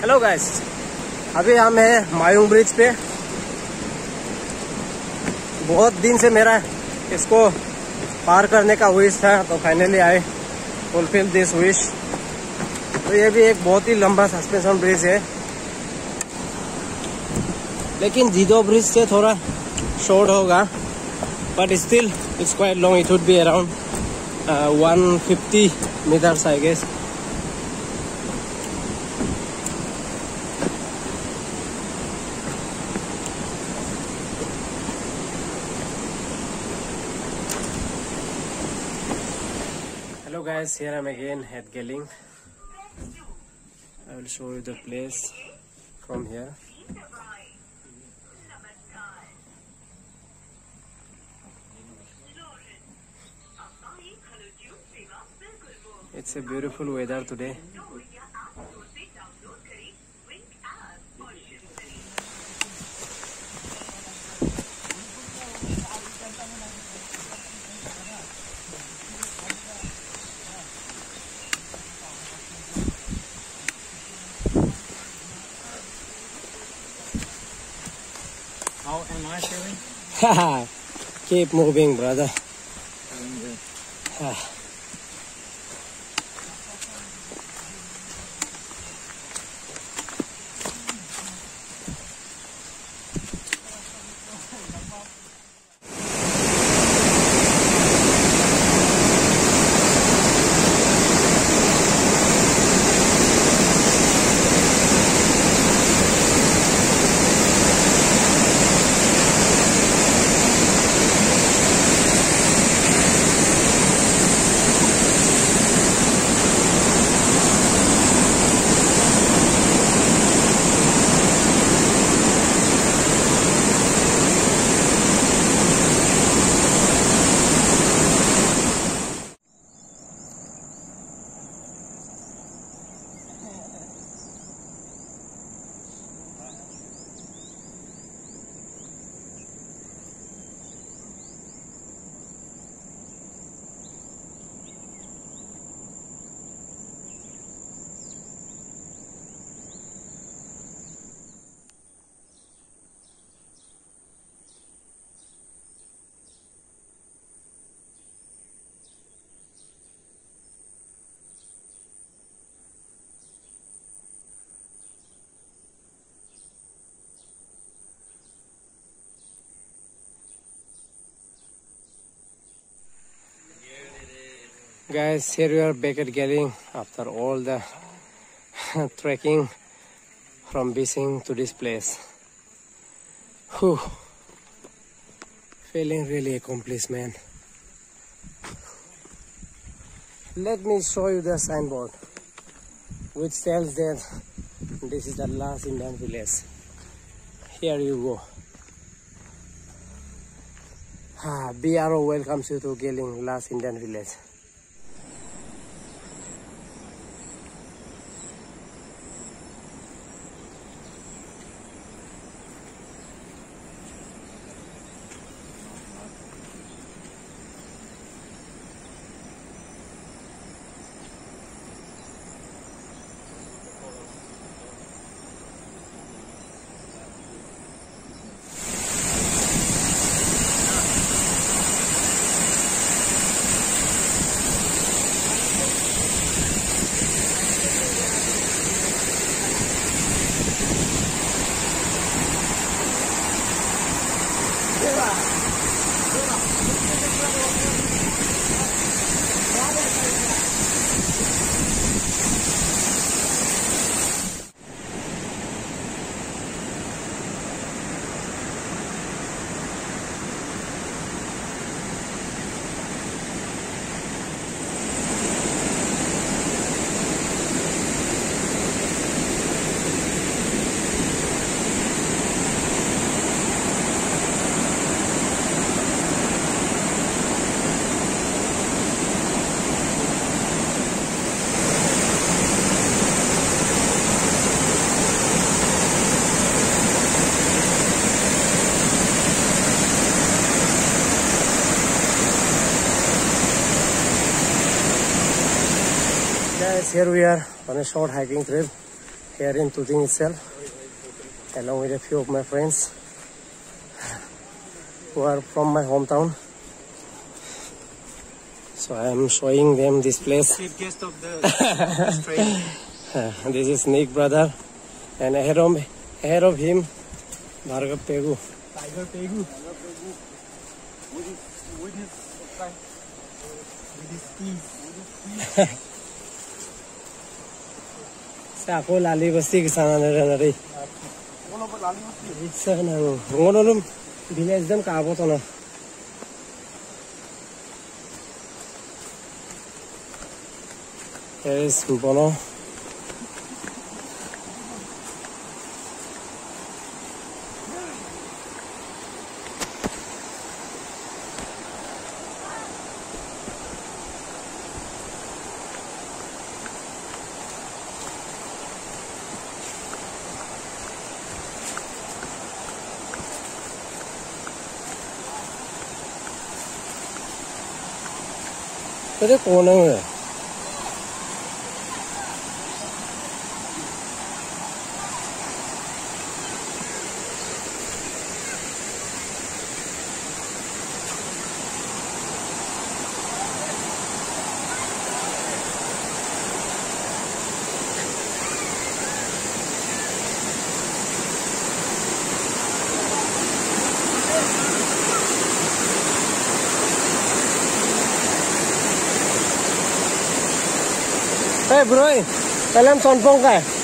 Hello guys अभी हम हैं मायूंग ब्रिज पे। बहुत दिन से मेरा इसको पार करने का विश था तो फाइनली आए फुलफिल दिस विश तो ये भी एक बहुत ही लंबा सस्पेंशन ब्रिज है। लेकिन जीदो ब्रिज से थोड़ा शॉर्ट होगा but still it's quite long it would be around 150 meters, I guess hello guys here i'm again at gelling. I will show you the place from here. It's a beautiful weather today How am I feeling? keep moving brother guys here we are back at Gelling after all the trekking from Bishing to this place. Whew. feeling really accomplished man. Let me show you the signboard which tells that this is the last Indian village. Here you go. Ah, BRO welcomes you to Gelling last Indian village guys, here we are on a short hiking trip. here in Tuting itself, along with a few of my friends who are from my hometown. So I am showing them this place. Chief guest of the this is Nick brother, and ahead of ahead of him, Bhargav Pegu. Tiger Pegu. With his, with his, with his teeth. Sako lali pasti ke sana nari nari. Sana, ngono lum bila sedem kapo tu lah. Terus, bukan lah. 这里ด้ว है bro सलाम सोनपोंग का है